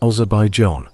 Azerbaijan.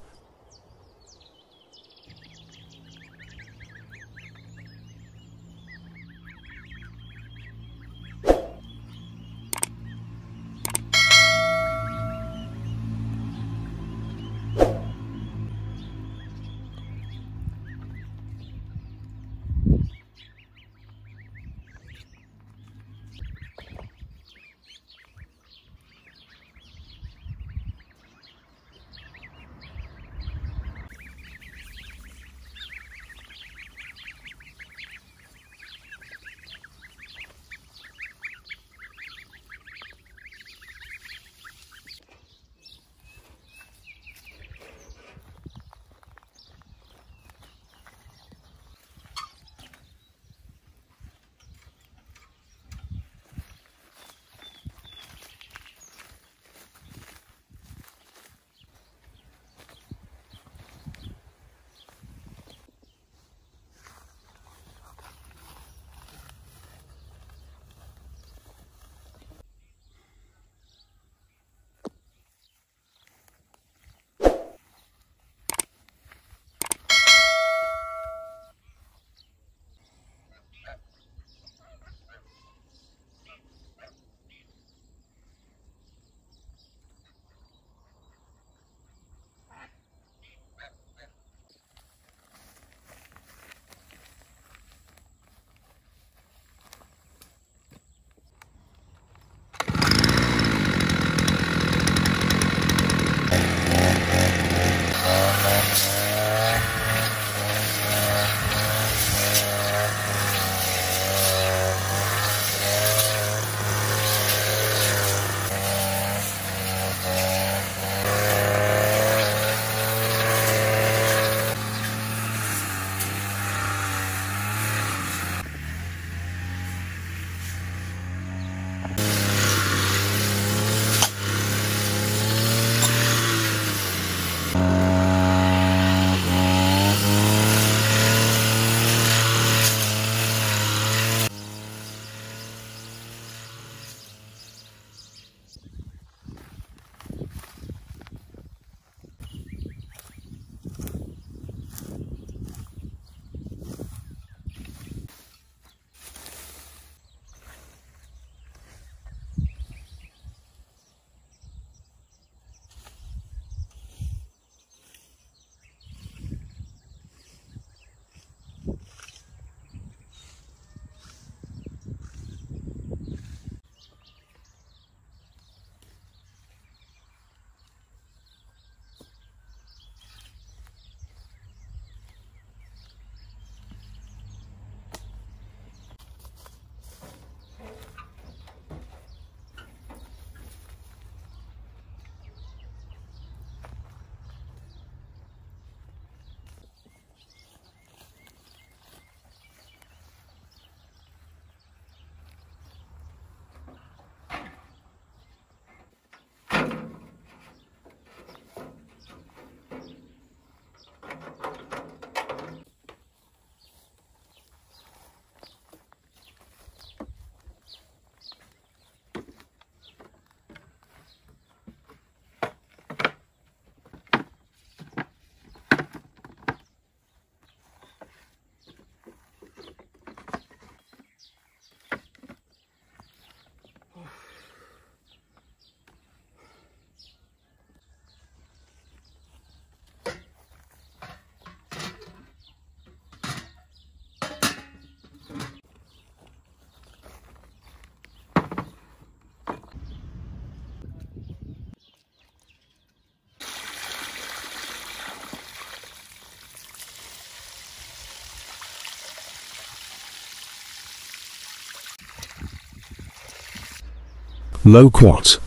Loquat.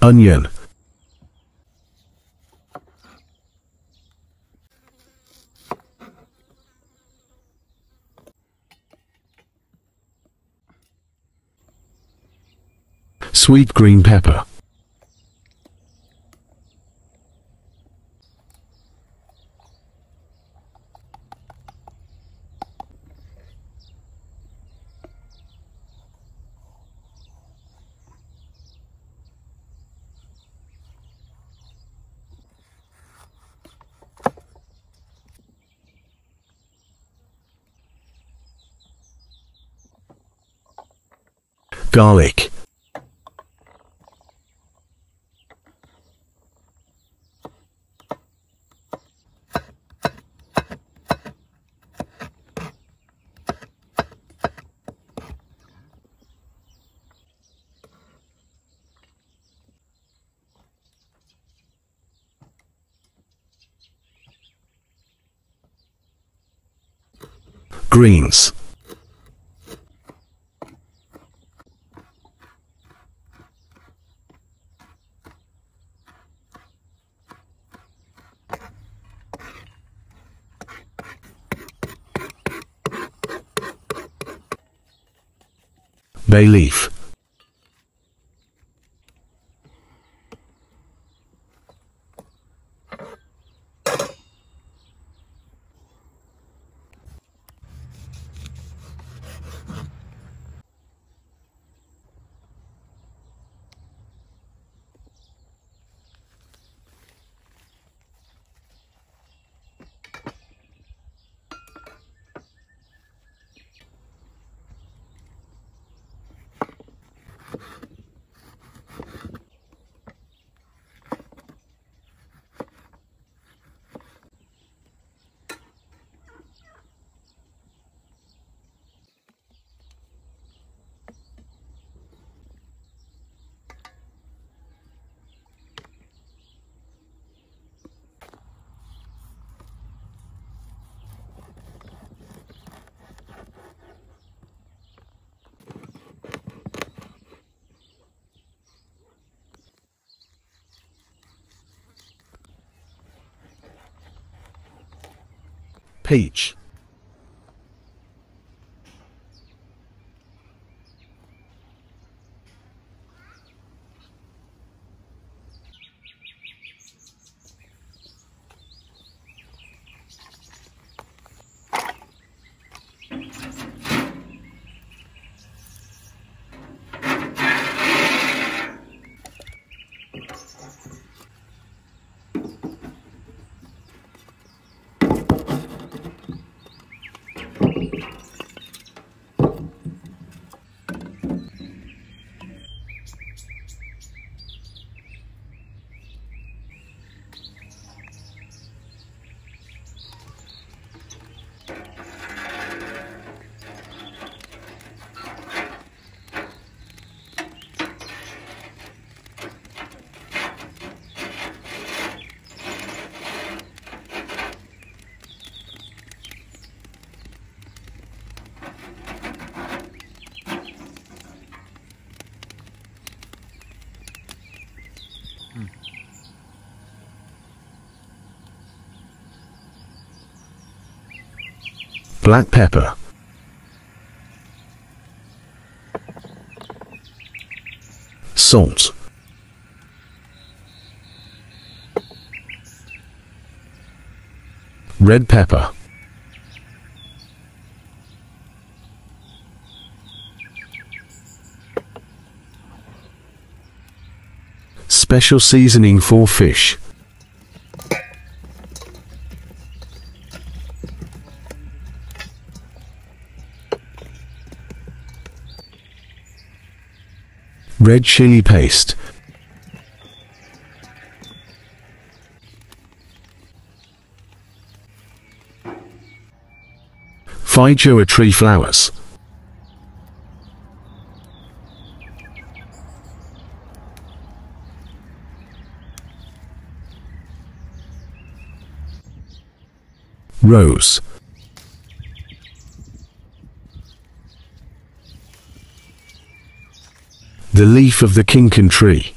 Onion, sweet green pepper, garlic, greens, bay leaf, peach, Black pepper, salt, red pepper, special seasoning for fish. Red chili paste, Feijoa tree flowers, rose, the leaf of the kinkin tree,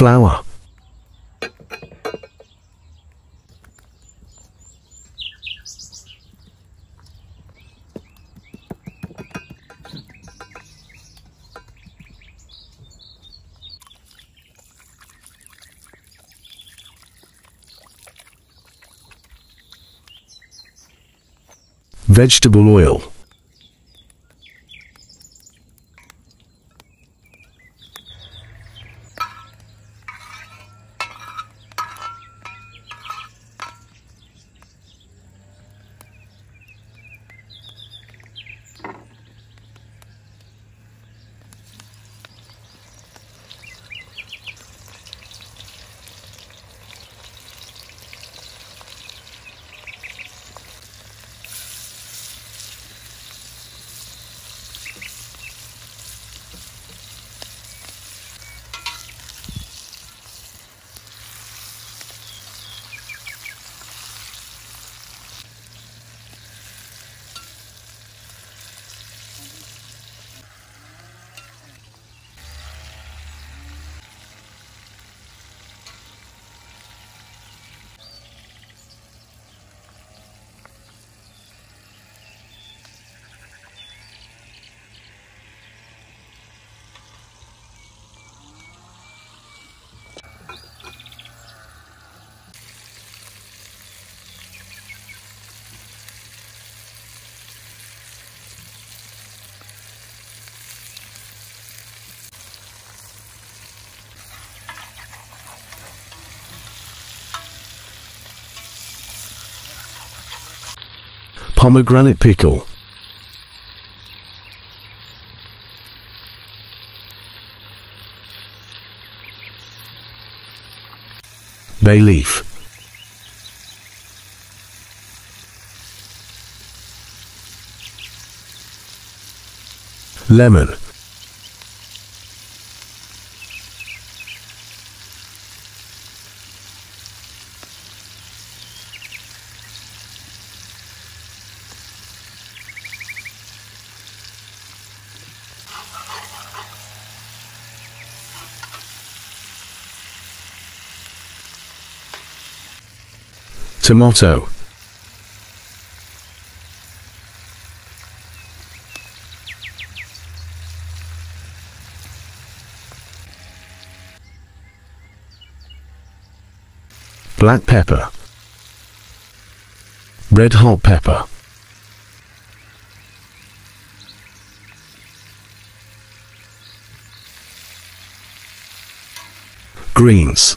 Flour. Vegetable oil. Pomegranate pickle. Bay leaf. Lemon. Tomato. Black pepper. Red hot pepper. Greens.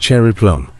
Cherry plum.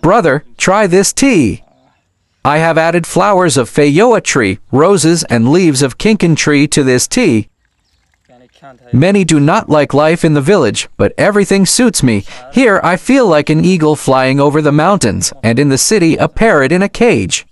Brother, try this tea. I have added flowers of Feijoa tree, roses, and leaves of kinkin tree to this tea. Many do not like life in the village, but everything suits me. Here I feel like an eagle flying over the mountains, and in the city a parrot in a cage.